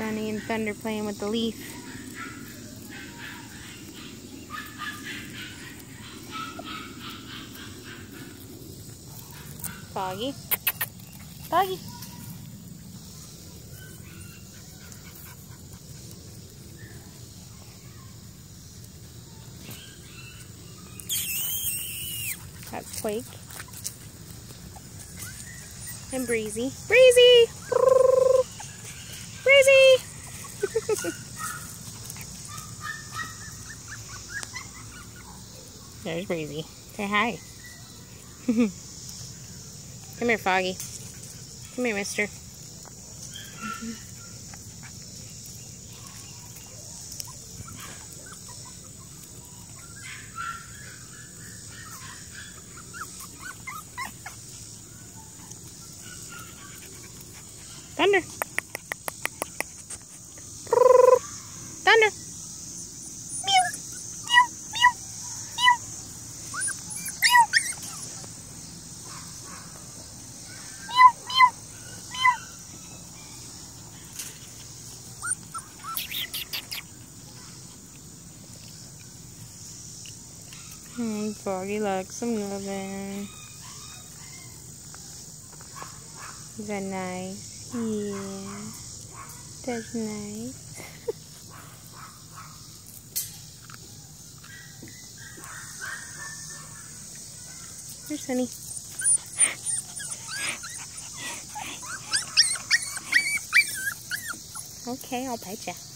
Sunny and Thunder playing with the leaf. Foggy. Foggy. That's Quake. And Breezy. Breezy! Breezy! There's Breezy. Say hi. Come here, Foggy. Come here, mister. Thunder. Hmm, Foggy likes some loving. Is that nice? Yeah. That's nice. Here's Sunny. Okay, I'll bite you.